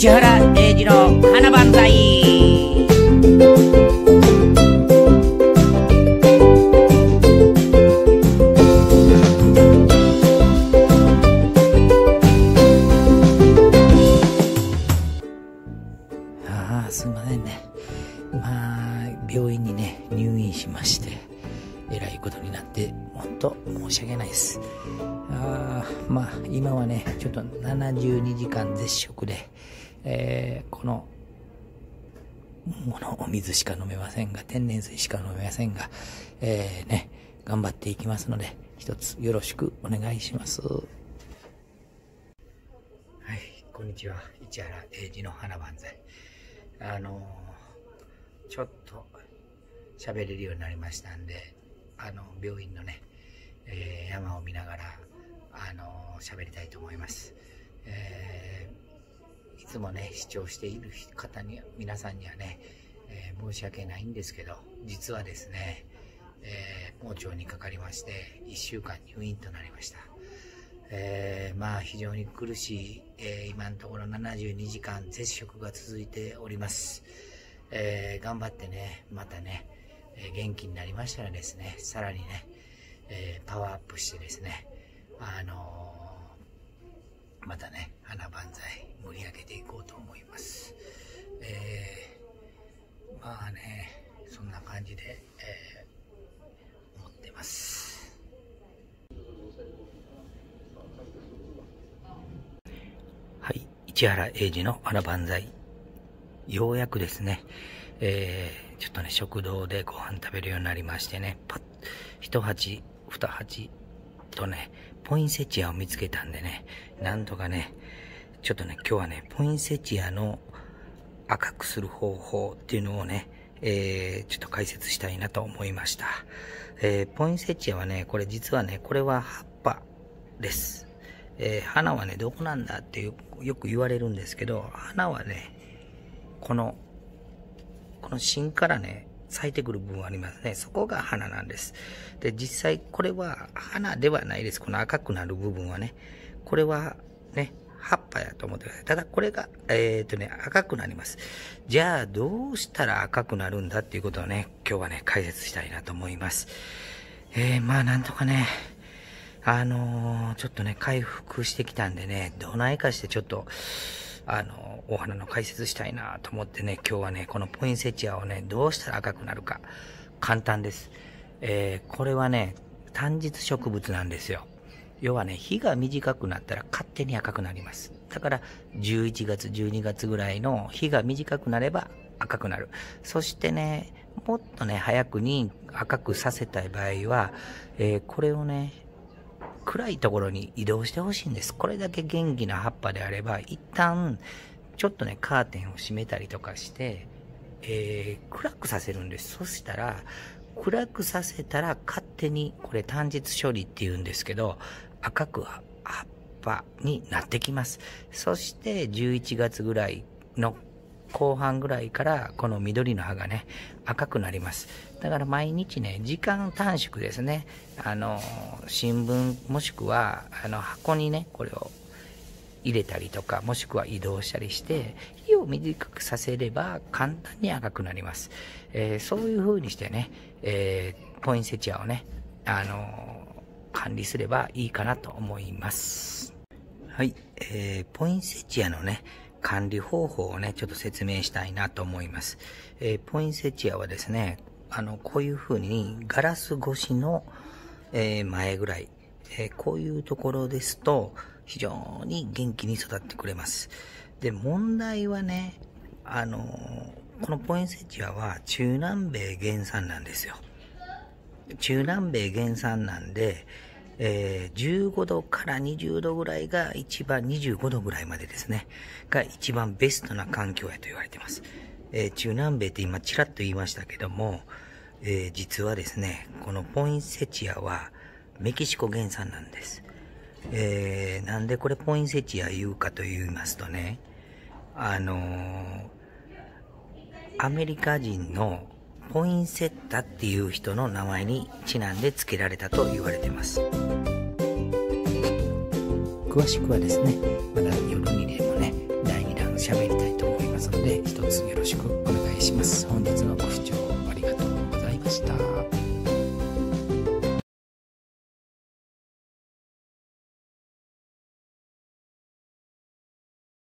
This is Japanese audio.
市原英二の花万歳。ああすいませんね。まあ病院にね入院しましてえらいことになって本当申し訳ないです。あーまあ今はねちょっと72時間絶食で、えーこのものお水しか飲めませんが天然水しか飲めませんが、えーね頑張っていきますので一つよろしくお願いします。はいこんにちは。市原英二の花万歳あのーちょっと喋れるようになりましたんであの病院のね、えー山を見ながらあのー喋りたいと思います、えーつもね視聴している方に皆さんにはね、えー申し訳ないんですけど実はですね、えー盲腸にかかりまして1週間入院となりました。えーまあ非常に苦しい、えー今のところ72時間絶食が続いております、えー頑張ってねまたね、え元気になりましたらですねさらにね、えパワーアップしてですねあのまたね花万歳盛り上げていこうと思いますえーまあねそんな感じで、えー思ってますはい、市原英二の花万歳。ようやくですね、えー、ちょっとね、食堂でご飯食べるようになりましてね、パッ、一鉢、二鉢とね、ポインセチアを見つけたんでね、なんとかね、ちょっとね、今日はね、ポインセチアの赤くする方法っていうのをね、えー、ちょっと解説したいなと思いました。えー、ポインセチアはね、これ実はね、これは葉っぱです。えー花はね、どこなんだってよく言われるんですけど、花はね、この、この芯からね、咲いてくる部分ありますね。そこが花なんです。で、実際これは花ではないです。この赤くなる部分はね。これはね、葉っぱやと思ってください。ただこれが、えっ、とね、赤くなります。じゃあ、どうしたら赤くなるんだっていうことをね、今日はね、解説したいなと思います。えー、まあなんとかね、あのーちょっとね、回復してきたんでね、どないかしてちょっと、あのーお花の解説したいなと思ってね、今日はね、このポインセチアをね、どうしたら赤くなるか、簡単です。えーこれはね、単日植物なんですよ。要はね、日が短くなったら勝手に赤くなります。だから、11月、12月ぐらいの日が短くなれば赤くなる。そしてね、もっとね、早くに赤くさせたい場合は、えーこれをね、暗いところに移動してほしいんです。これだけ元気な葉っぱであれば、一旦、ちょっとね、カーテンを閉めたりとかして、えー暗くさせるんです。そしたら、暗くさせたら勝手に、これ単日処理って言うんですけど、赤く葉葉っぱになってきます。そして、11月ぐらいの後半ぐらいから、この緑の葉がね、赤くなります。だから毎日ね、時間短縮ですね。あの、新聞もしくは、あの、箱にね、これを入れたりとか、もしくは移動したりして、火を短くさせれば簡単に赤くなります。えーそういう風にしてね、えーポインセチアをね、あの管理すればいいかなと思います。はい、えーポインセチアのね、管理方法をね、ちょっと説明したいなと思います。えーポインセチアはですね、あの、こういう風にガラス越しの、えー前ぐらい、えーこういうところですと、非常に元気に育ってくれます。で、問題はね、あのーこのポインセチアは中南米原産なんですよ。中南米原産なんで、えー15度から20度ぐらいが一番、25度ぐらいまでですね、が一番ベストな環境やと言われています。えー中南米って今ちらっと言いましたけども、えー実はですね、このポインセチアはメキシコ原産なんです。えーなんでこれポインセチア言うかと言いますとね、あのーアメリカ人のポインセッタっていう人の名前にちなんで付けられたと言われてます。詳しくはですね、まだ夜にでもしくお願いします。本日のご視聴ありがとうございました。